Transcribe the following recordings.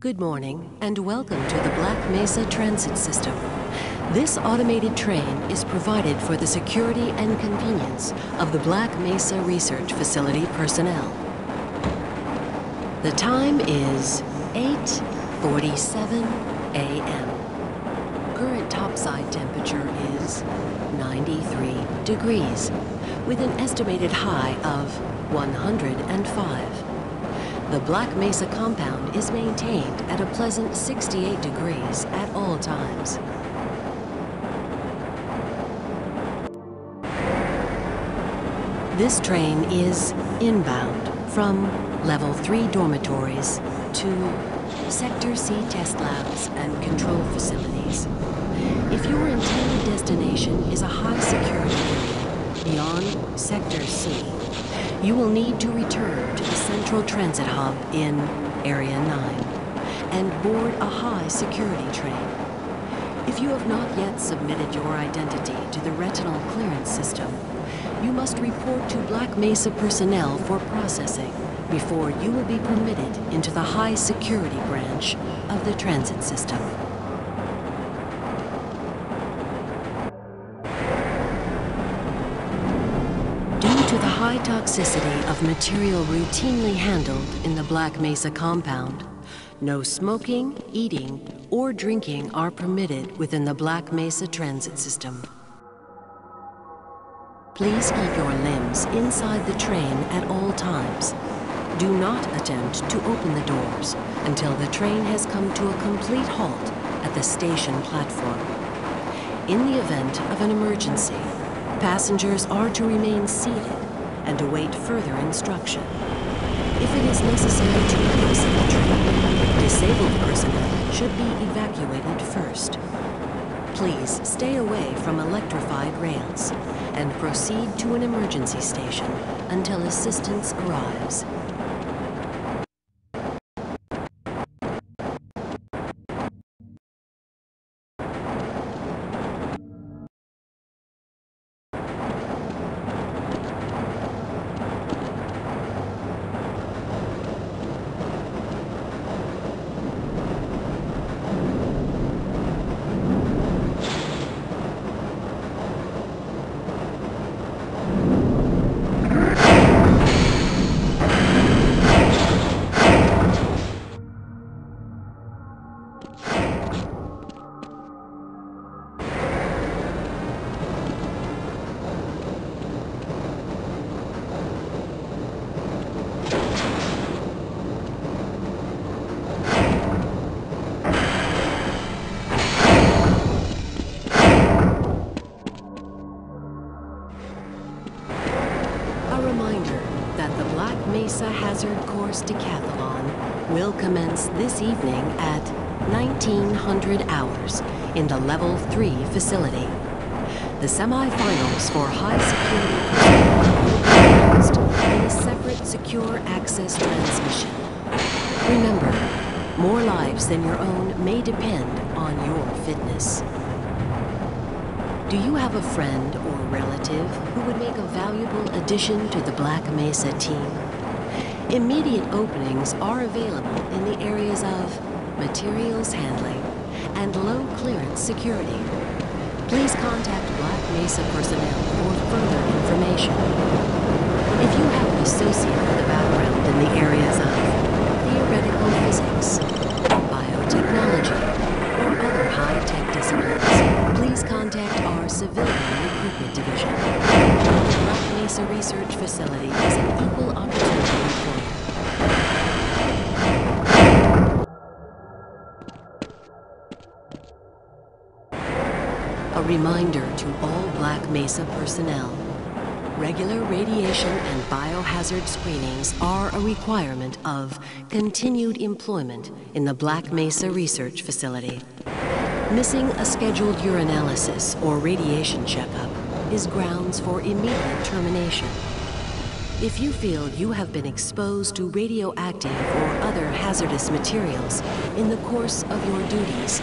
Good morning and welcome to the Black Mesa Transit System. This automated train is provided for the security and convenience of the Black Mesa Research Facility personnel. The time is 8:47 a.m. Current topside temperature is 93 degrees with an estimated high of 105. The Black Mesa compound is maintained at a pleasant 68 degrees at all times. This train is inbound from Level 3 dormitories to Sector C test labs and control facilities. If your intended destination is a high security area beyond Sector C, you will need to return to the Central Transit Hub in Area 9 and board a high security train. If you have not yet submitted your identity to the retinal clearance system, you must report to Black Mesa personnel for processing before you will be permitted into the high security branch of the transit system. Toxicity of material routinely handled in the Black Mesa compound, no smoking, eating, or drinking are permitted within the Black Mesa transit system. Please keep your limbs inside the train at all times. Do not attempt to open the doors until the train has come to a complete halt at the station platform. In the event of an emergency, passengers are to remain seated and await further instruction. If it is necessary to exit the train, disabled personnel should be evacuated first. Please stay away from electrified rails and proceed to an emergency station until assistance arrives. Hazard Course Decathlon will commence this evening at 1900 hours in the Level 3 facility. The semifinals for high security will be in a separate secure access transmission. Remember, more lives than your own may depend on your fitness. Do you have a friend or relative who would make a valuable addition to the Black Mesa team? Immediate openings are available in the areas of materials handling and low clearance security. Please contact Black Mesa personnel for further information. If you have an associate with a background in the areas of theoretical physics, biotechnology, or other high-tech disciplines, please contact our Civilian Recruitment Division. Black Mesa Research Facility is an equal opportunity reminder to all Black Mesa personnel. Regular radiation and biohazard screenings are a requirement of continued employment in the Black Mesa Research Facility. Missing a scheduled urinalysis or radiation checkup is grounds for immediate termination. If you feel you have been exposed to radioactive or other hazardous materials in the course of your duties,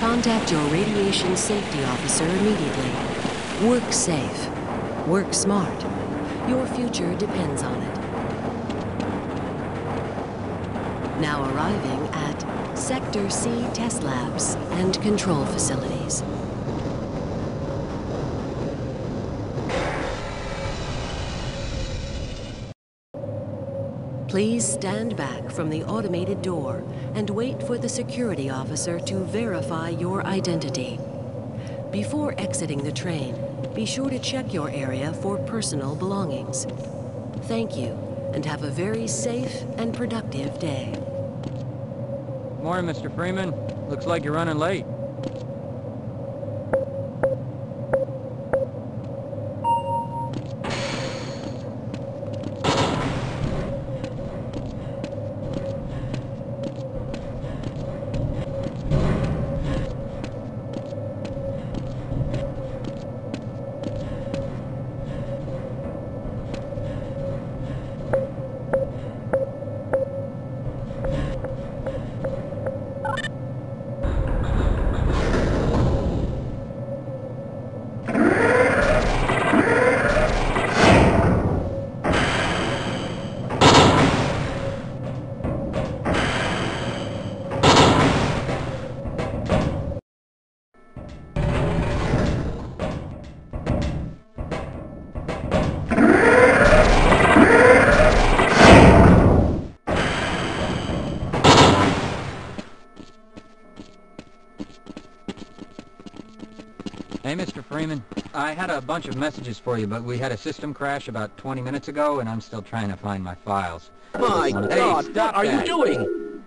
contact your radiation safety officer immediately. Work safe. Work smart. Your future depends on it. Now arriving at Sector C test labs and control facilities. Please stand back from the automated door and wait for the security officer to verify your identity. Before exiting the train, be sure to check your area for personal belongings. Thank you, and have a very safe and productive day. Morning, Mr. Freeman. Looks like you're running late. Freeman. I had a bunch of messages for you, but we had a system crash about 20 minutes ago, and I'm still trying to find my files. My Hey, God, what are you doing?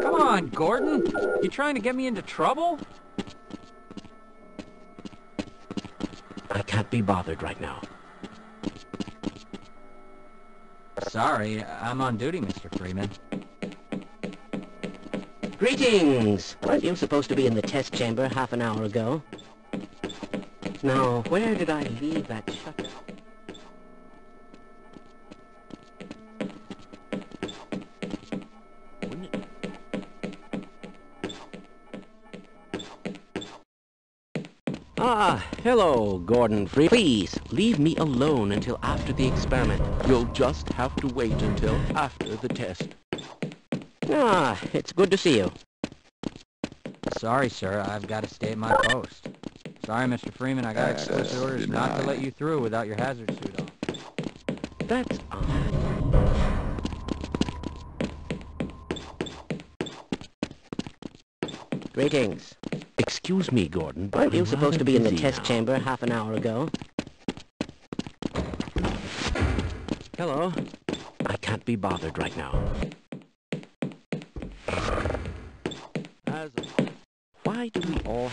Come on, Gordon. You trying to get me into trouble? I can't be bothered right now. Sorry, I'm on duty, Mr. Freeman. Greetings! Weren't you supposed to be in the test chamber half an hour ago? Now, where did I leave that shutter? Ah, hello, Gordon Free. Please, leave me alone until after the experiment. You'll just have to wait until after the test. Ah, it's good to see you. Sorry, sir. I've got to stay at my post. Sorry, Mr. Freeman. I got explicit orders not to let you through without your hazard suit on. That's odd. Greetings. Excuse me, Gordon. Weren't you supposed to be in the test chamber half an hour ago? Hello. I can't be bothered right now. Why do we all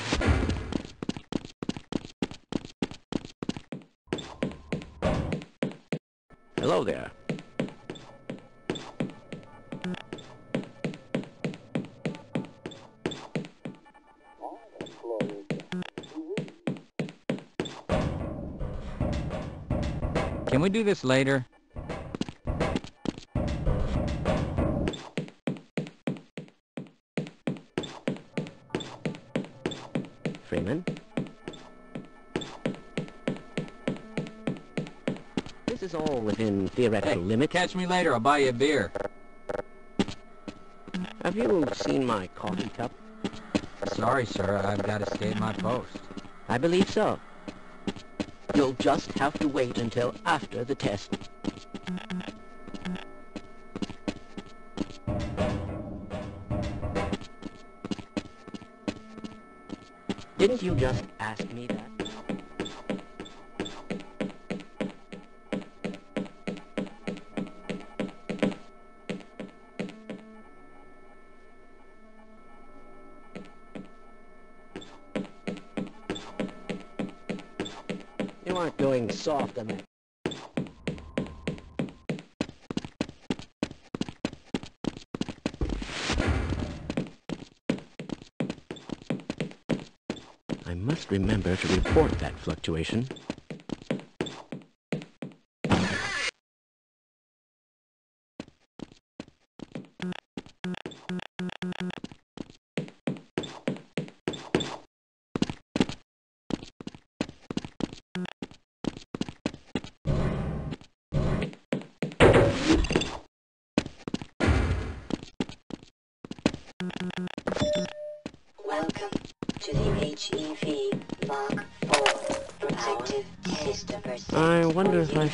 Hello there. Can we do this later? Theoretical Hey, limits. catch me later. I'll buy you a beer. Have you seen my coffee cup? Sorry, sir. I've got to stay at my post. I believe so. You'll just have to wait until after the test. Didn't you just ask me that? I must remember to report that fluctuation.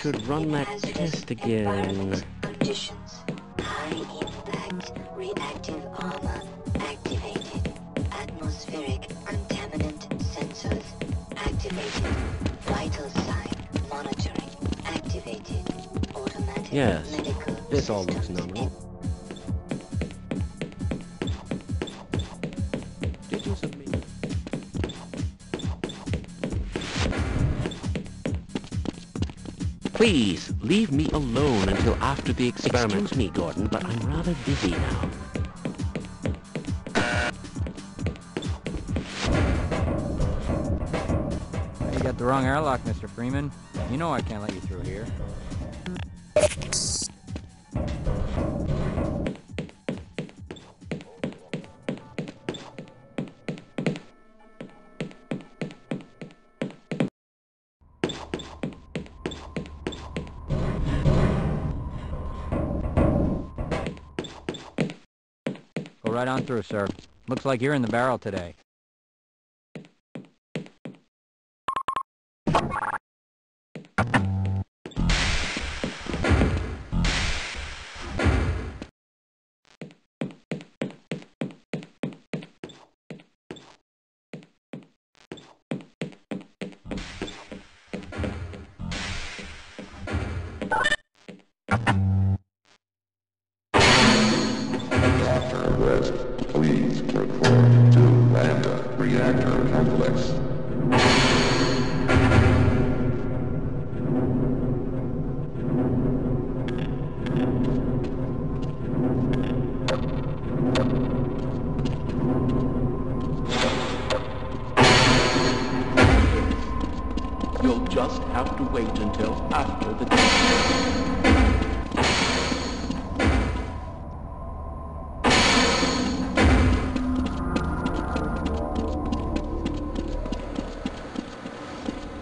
Should run that test again. Conditions. High impact reactive armor activated. Atmospheric contaminant sensors activated. Vital sign monitoring activated. Automatic Yes, medical this all looks systems Please, leave me alone until after the experiment. Excuse me, Gordon, but I'm rather busy now. You got the wrong airlock, Mr. Freeman. You know I can't let you through here. Through, sir. Looks like you're in the barrel today.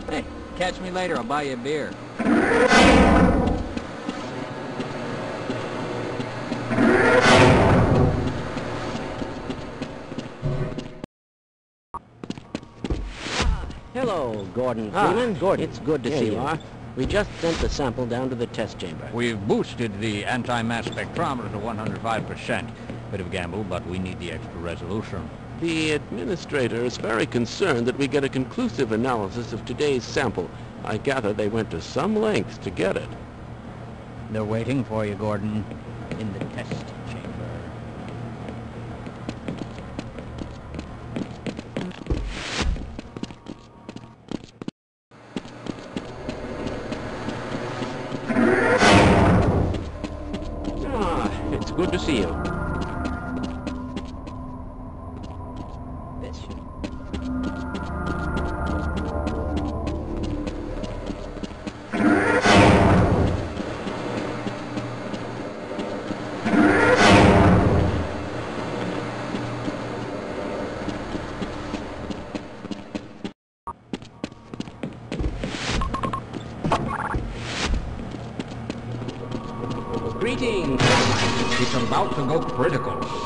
Hey, catch me later. I'll buy you a beer. Hello, Gordon Ah, Freeman. Gordon. It's good to Here see you you. are. We just sent the sample down to the test chamber. We've boosted the anti-mass spectrometer to 105%. Bit of gamble, but we need the extra resolution. The administrator is very concerned that we get a conclusive analysis of today's sample. I gather they went to some lengths to get it. They're waiting for you, Gordon, in the test It's about to go critical.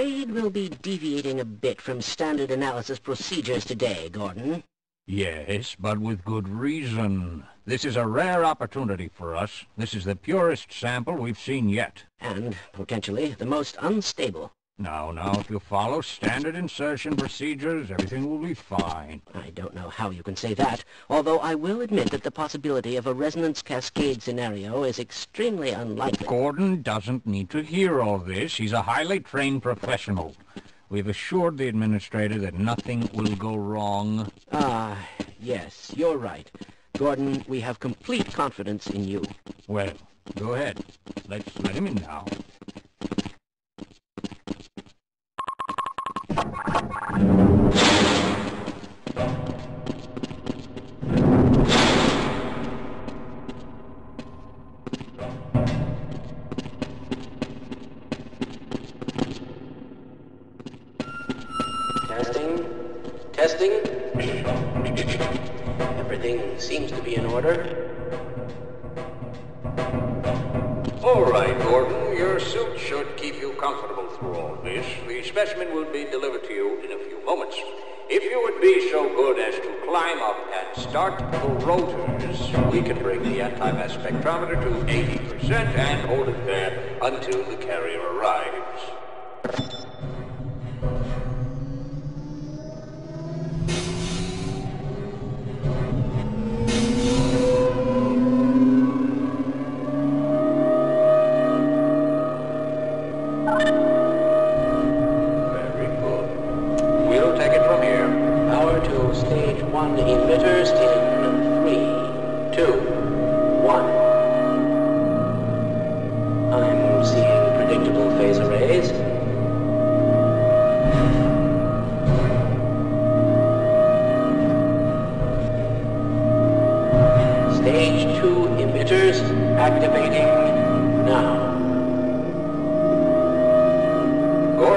Afraid we'll be deviating a bit from standard analysis procedures today, Gordon. Yes, but with good reason. This is a rare opportunity for us. This is the purest sample we've seen yet. And, potentially, the most unstable. Now, now, if you follow standard insertion procedures, everything will be fine. I don't know how you can say that, although I will admit that the possibility of a resonance cascade scenario is extremely unlikely. Gordon doesn't need to hear all this. He's a highly trained professional. We've assured the administrator that nothing will go wrong. Ah, yes, you're right. Gordon, we have complete confidence in you. Well, go ahead. Let's let him in now. Testing, testing. Everything seems to be in order. All right, Gordon. Your suit should keep you comfortable through all this. The specimen will be delivered to you in a few moments. If you would be so good as to climb up and start the rotors, we can bring the anti-mass spectrometer to 80% and hold it there until the carrier arrives.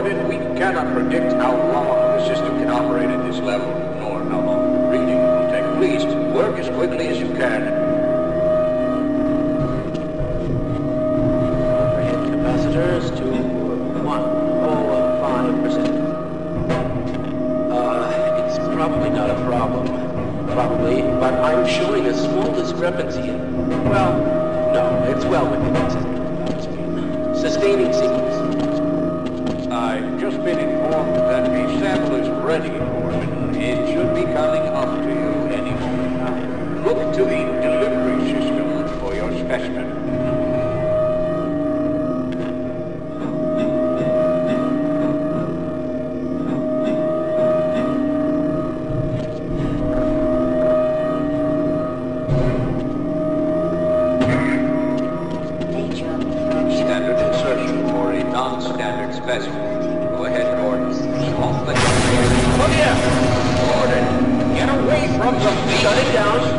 Gordon, we cannot predict how long the system can operate at this level, nor how long the reading will take. Please, work as quickly as you can. Capacitors to 105%. Uh, it's probably not a problem. Probably, but I'm showing a small discrepancy. Well, no, it's well within power. Sustaining sequence. I've just been informed that the sample is ready, Gordon. It should be coming up to Shut it down.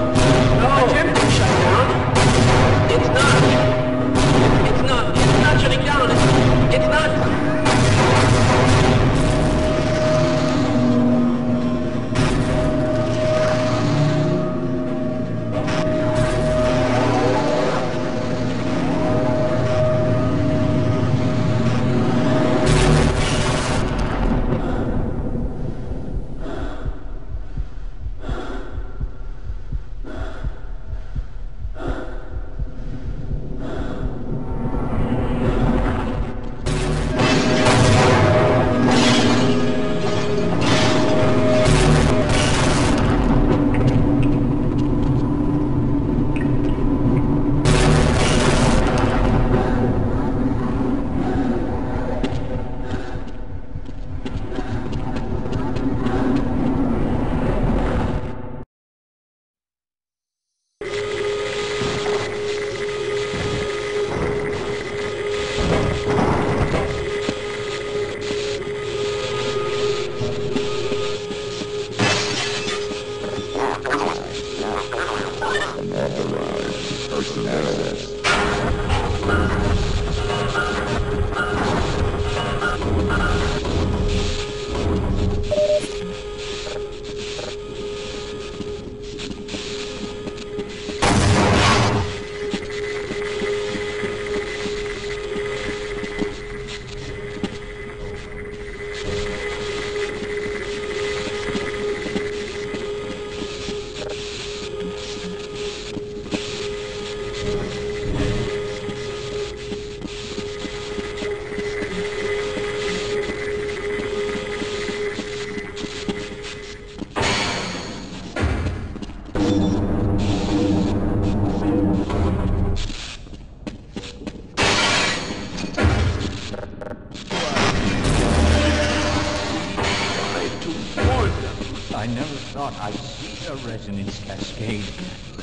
I never thought I'd see a resonance cascade,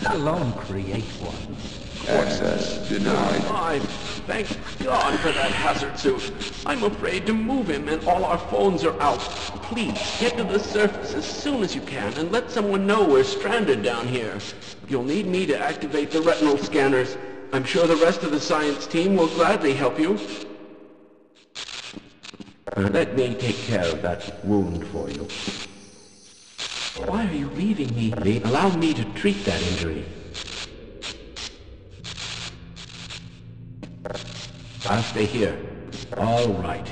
let alone create one. Access denied. I thank God for that hazard suit. I'm afraid to move him and all our phones are out. Please, get to the surface as soon as you can and let someone know we're stranded down here. You'll need me to activate the retinal scanners. I'm sure the rest of the science team will gladly help you. Let me take care of that wound for you. Why are you leaving me? Me- Allow me to treat that injury. I'll stay here. All right.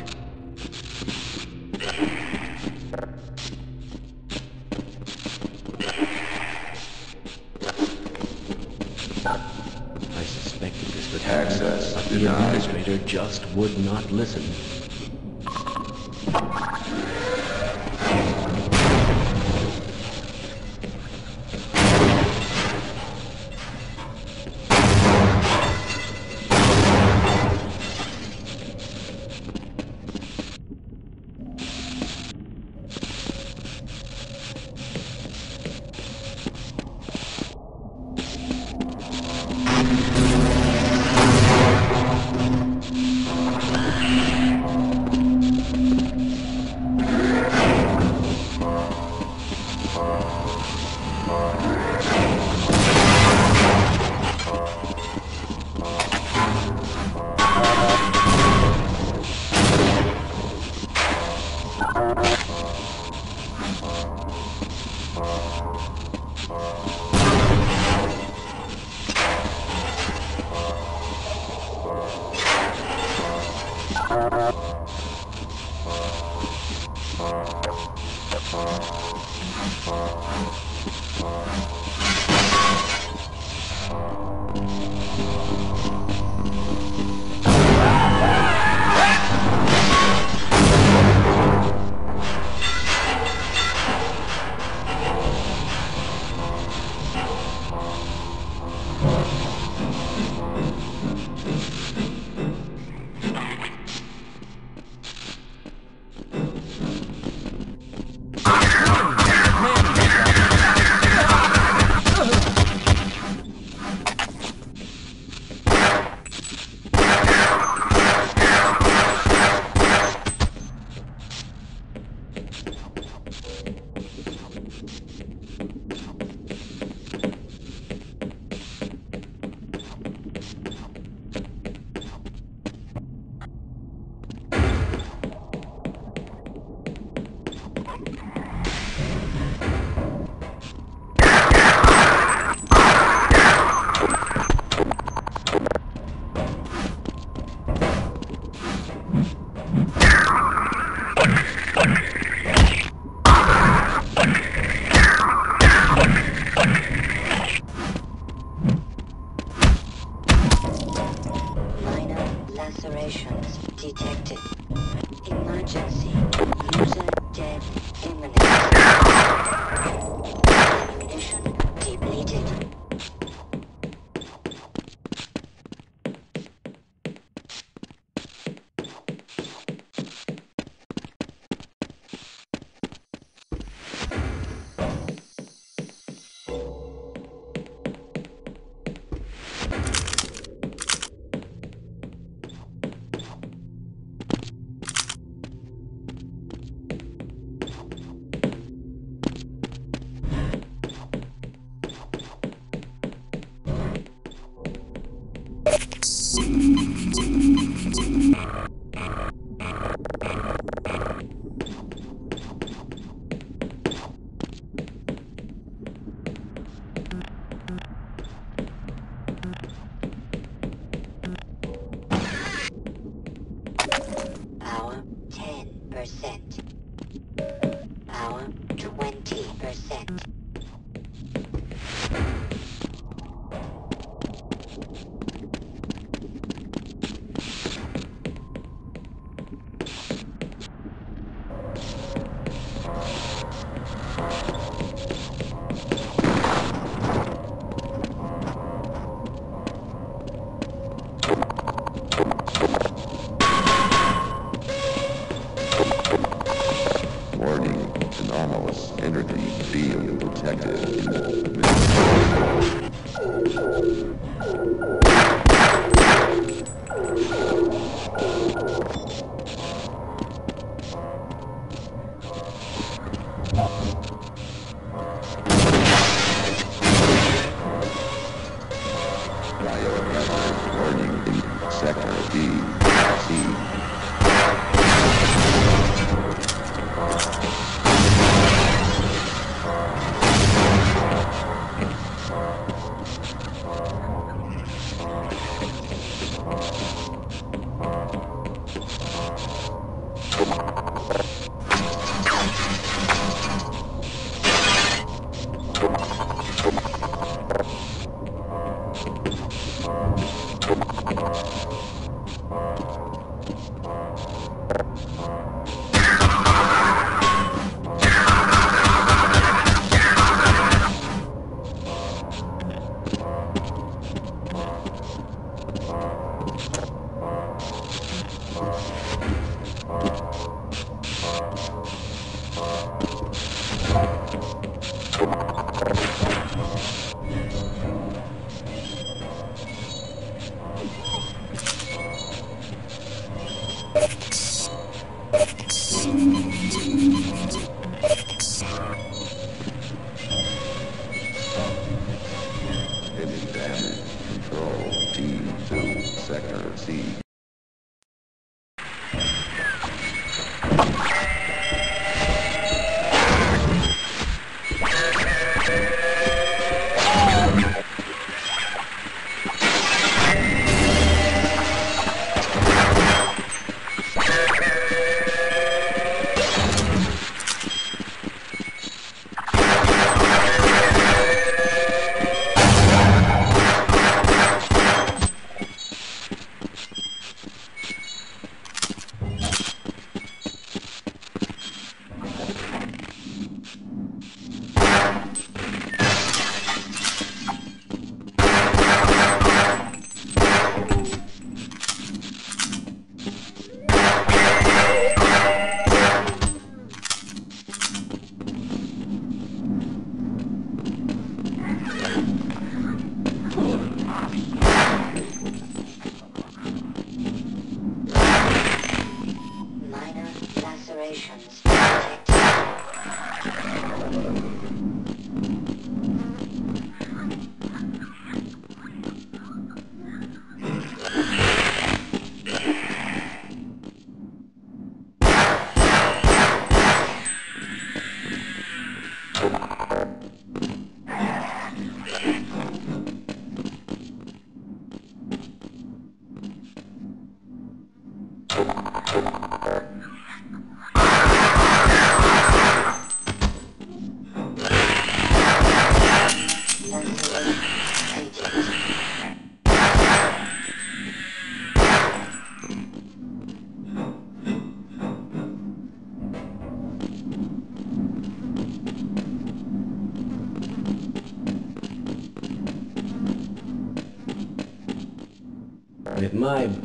I suspected this would happen, but the administrator just would not listen. Bye. Congratulations.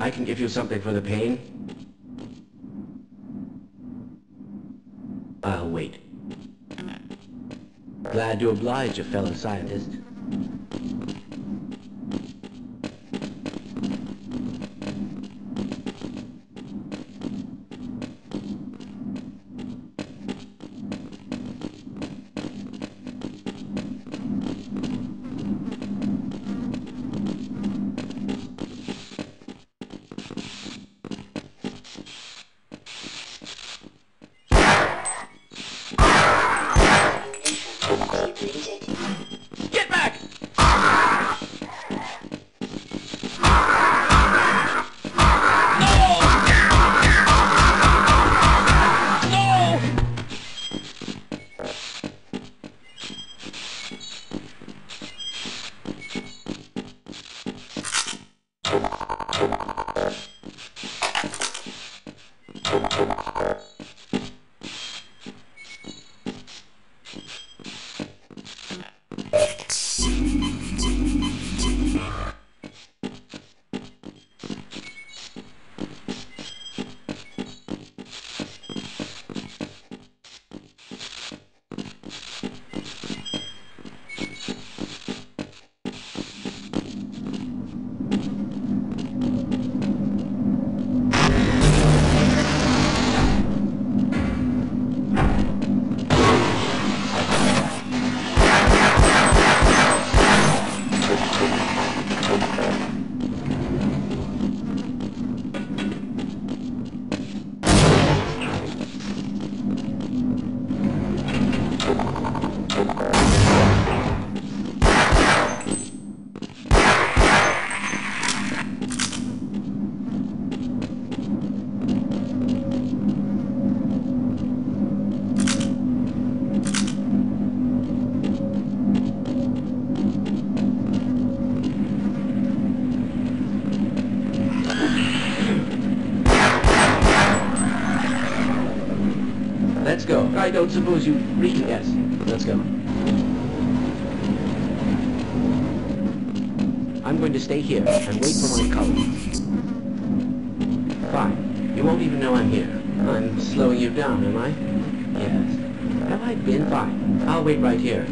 I can give you something for the pain. I'll wait. Glad to oblige a fellow scientist. I don't suppose you really... Yes, let's go. I'm going to stay here and wait for my colleagues. Fine. You won't even know I'm here. I'm slowing you down, am I? Yes. Have I been? Fine. I'll wait right here.